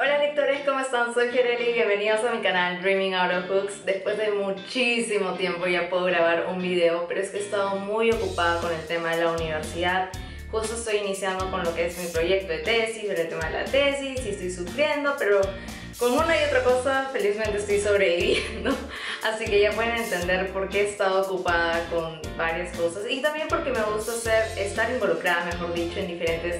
Hola lectores, ¿cómo están? Soy Fiorelli y bienvenidos a mi canal Dreaming Out of Books. Después de muchísimo tiempo ya puedo grabar un video, pero es que he estado muy ocupada con el tema de la universidad. Justo estoy iniciando con lo que es mi proyecto de tesis, el tema de la tesis y estoy sufriendo, pero con una y otra cosa felizmente estoy sobreviviendo. Así que ya pueden entender por qué he estado ocupada con varias cosas y también porque me gusta ser, estar involucrada, mejor dicho, en diferentes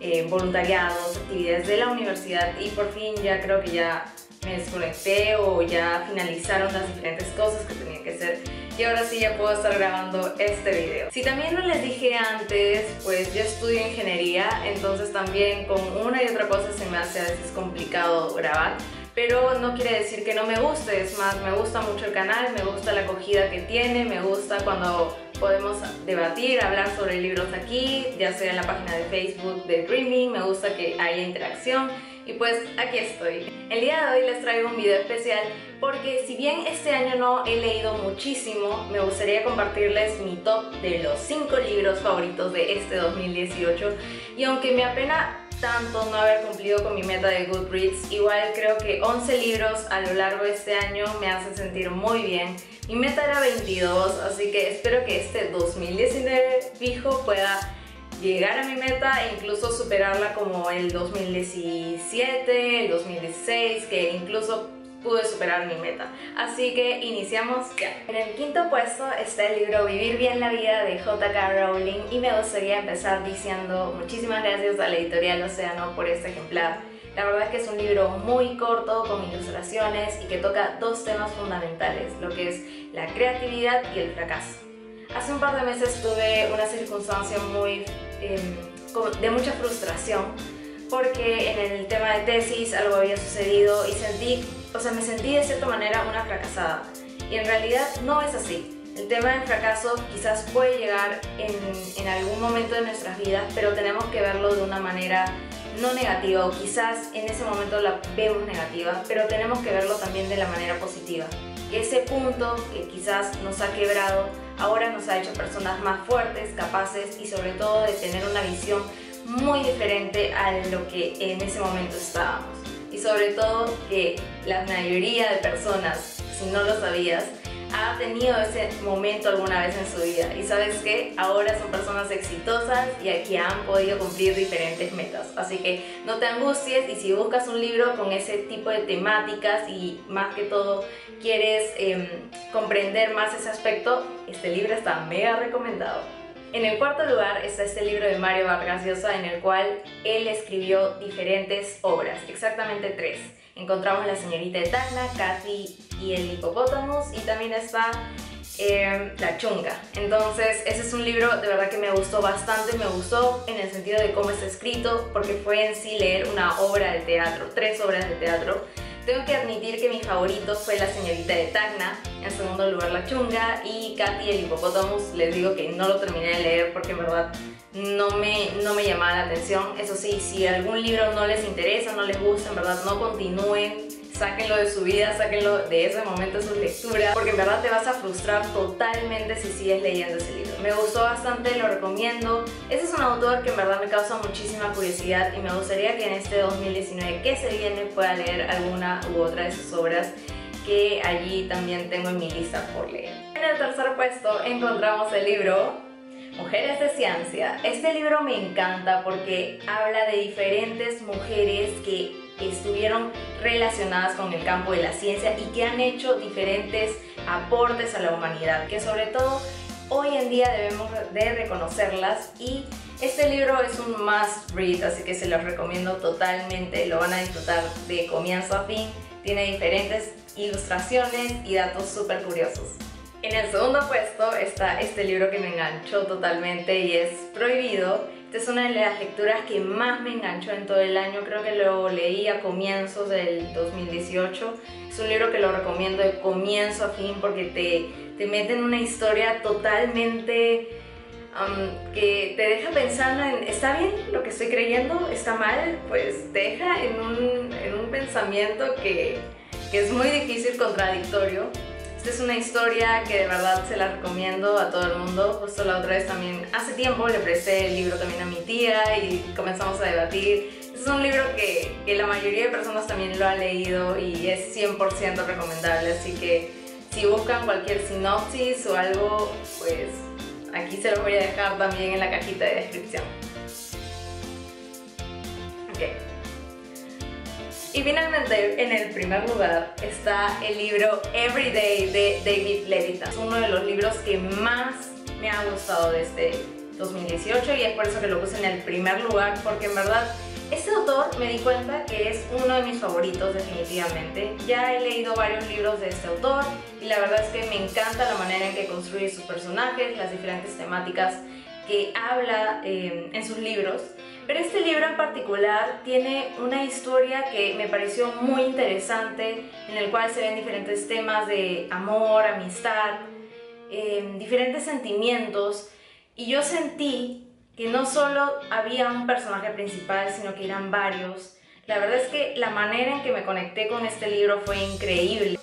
eh, voluntariados, actividades de la universidad y por fin ya creo que ya me desconecté o ya finalizaron las diferentes cosas que tenía que hacer y ahora sí ya puedo estar grabando este video. Si también no les dije antes, pues yo estudio ingeniería, entonces también con una y otra cosa se me hace a veces complicado grabar pero no quiere decir que no me guste, es más, me gusta mucho el canal, me gusta la acogida que tiene, me gusta cuando podemos debatir, hablar sobre libros aquí, ya sea en la página de Facebook de Dreaming, me gusta que haya interacción y pues aquí estoy. El día de hoy les traigo un video especial porque si bien este año no he leído muchísimo, me gustaría compartirles mi top de los 5 libros favoritos de este 2018 y aunque me apena tanto no haber cumplido con mi meta de Goodreads. Igual creo que 11 libros a lo largo de este año me hacen sentir muy bien. Mi meta era 22, así que espero que este 2019 fijo pueda llegar a mi meta e incluso superarla como el 2017, el 2016, que incluso pude superar mi meta. Así que iniciamos ya. En el quinto puesto está el libro Vivir bien la vida de J.K. Rowling y me gustaría empezar diciendo muchísimas gracias a la editorial Océano por este ejemplar. La verdad es que es un libro muy corto, con ilustraciones y que toca dos temas fundamentales, lo que es la creatividad y el fracaso. Hace un par de meses tuve una circunstancia muy em, de mucha frustración porque en el tema de tesis algo había sucedido y sentí o sea, me sentí de cierta manera una fracasada. Y en realidad no es así. El tema del fracaso quizás puede llegar en, en, algún momento de nuestras vidas, pero tenemos que verlo de una manera no negativa o quizás en ese momento la vemos negativa, pero tenemos que verlo también de la manera positiva. Que ese punto que quizás nos ha quebrado ahora nos ha hecho personas más fuertes, capaces y sobre todo de tener una visión muy diferente a lo que en ese momento estábamos y sobre todo que la mayoría de personas, si no lo sabías, ha tenido ese momento alguna vez en su vida y sabes que ahora son personas exitosas y que han podido cumplir diferentes metas. Así que no te angusties y si buscas un libro con ese tipo de temáticas y más que todo quieres em, comprender más ese aspecto, este libro está mega recomendado. En el cuarto lugar está este libro de Mario Vargas Llosa en el cual él escribió diferentes obras, exactamente tres. Encontramos La señorita de Tacna, Kathy y el hipopótamo y también está em, La chunga. Entonces ese es un libro de verdad que me gustó bastante, me gustó en el sentido de cómo está escrito porque fue en sí leer una obra de teatro, tres obras de teatro tengo que admitir que mi favorito fue La señorita de Tacna, en segundo lugar La chunga y Katy el hipopótamus, les digo que no lo terminé de leer porque en verdad no me, no me llamaba la atención. Eso sí, si algún libro no les interesa, no les gusta, en verdad no continúen sáquenlo de su vida, sáquenlo de ese momento de sus lecturas, porque en verdad te vas a frustrar totalmente si sigues leyendo ese libro. Me gustó bastante, lo recomiendo. Ese es un autor que en verdad me causa muchísima curiosidad y me gustaría que en este 2019 que se viene pueda leer alguna u otra de sus obras que allí también tengo en mi lista por leer. En el tercer puesto encontramos el libro Mujeres de Ciencia. Este libro me encanta porque habla de diferentes mujeres que estuvieron relacionadas con el campo de la ciencia y que han hecho diferentes aportes a la humanidad, que sobre todo hoy en día debemos de reconocerlas y este libro es un must read, así que se los recomiendo totalmente, lo van a disfrutar de comienzo a fin, tiene diferentes ilustraciones y datos súper curiosos. En el segundo puesto está este libro que me enganchó totalmente y es Prohibido, esta es una de las lecturas que más me enganchó en todo el año, creo que lo leí a comienzos del 2018. Es un libro que lo recomiendo de comienzo a fin porque te, te mete en una historia totalmente um, que te deja pensando en, ¿está bien lo que estoy creyendo? ¿Está mal? Pues te deja en un, en un pensamiento que, que es muy difícil, contradictorio esta es una historia que de verdad se la recomiendo a todo el mundo. Justo la otra vez también, hace tiempo le presté el libro también a mi tía y comenzamos a debatir. Es Este es un libro que, que la mayoría de personas también lo ha leído y es 100% recomendable, así que si buscan cualquier sinopsis o algo, pues aquí se los voy a dejar también en la cajita de descripción. Ok. Y finalmente, en el primer lugar está el libro Everyday de David Levitan. Es uno de los libros que más me ha gustado de este 2018 y es por eso que lo puse en el primer lugar, porque en verdad este autor me di cuenta que es uno de mis favoritos definitivamente. Ya he leído varios libros de este autor y la verdad es que me encanta la manera en que construye sus personajes, las diferentes temáticas habla eh, en sus libros. Pero este libro en particular tiene una historia que me pareció muy interesante, en el cual se ven diferentes temas de amor, amistad, em, diferentes sentimientos. Y yo sentí que no solo había un personaje principal, sino que eran varios. La verdad es que la manera en que me conecté con este libro fue increíble.